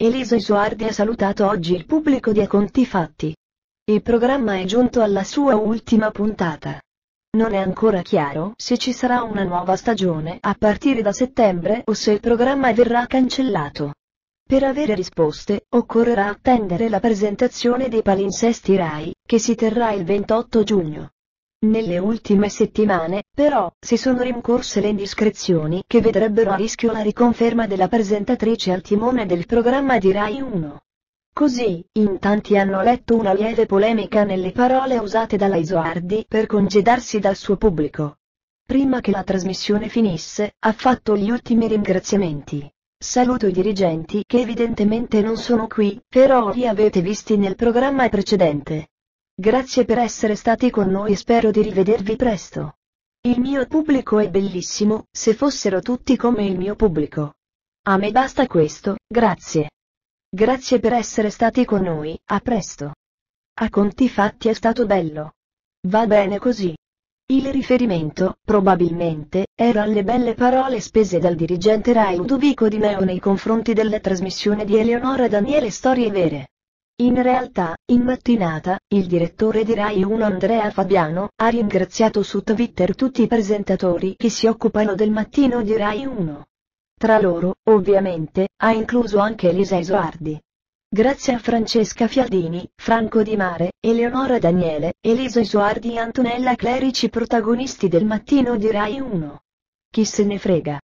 Elisa Isoardi ha salutato oggi il pubblico di A Conti Fatti. Il programma è giunto alla sua ultima puntata. Non è ancora chiaro se ci sarà una nuova stagione a partire da settembre o se il programma verrà cancellato. Per avere risposte, occorrerà attendere la presentazione dei palinsesti RAI, che si terrà il 28 giugno. Nelle ultime settimane, però, si sono rincorse le indiscrezioni che vedrebbero a rischio la riconferma della presentatrice al timone del programma di Rai 1. Così, in tanti hanno letto una lieve polemica nelle parole usate dalla Isoardi per congedarsi dal suo pubblico. Prima che la trasmissione finisse, ha fatto gli ultimi ringraziamenti. Saluto i dirigenti che evidentemente non sono qui, però li avete visti nel programma precedente. Grazie per essere stati con noi e spero di rivedervi presto. Il mio pubblico è bellissimo, se fossero tutti come il mio pubblico. A me basta questo, grazie. Grazie per essere stati con noi, a presto. A conti fatti è stato bello. Va bene così. Il riferimento, probabilmente, era alle belle parole spese dal dirigente Rai Ludovico Di Meo nei confronti della trasmissione di Eleonora Daniele Storie Vere. In realtà, in mattinata, il direttore di Rai 1 Andrea Fabiano ha ringraziato su Twitter tutti i presentatori che si occupano del mattino di Rai 1. Tra loro, ovviamente, ha incluso anche Elisa Isoardi. Grazie a Francesca Fialdini, Franco Di Mare, Eleonora Daniele, Elisa Isoardi e Antonella Clerici protagonisti del mattino di Rai 1. Chi se ne frega.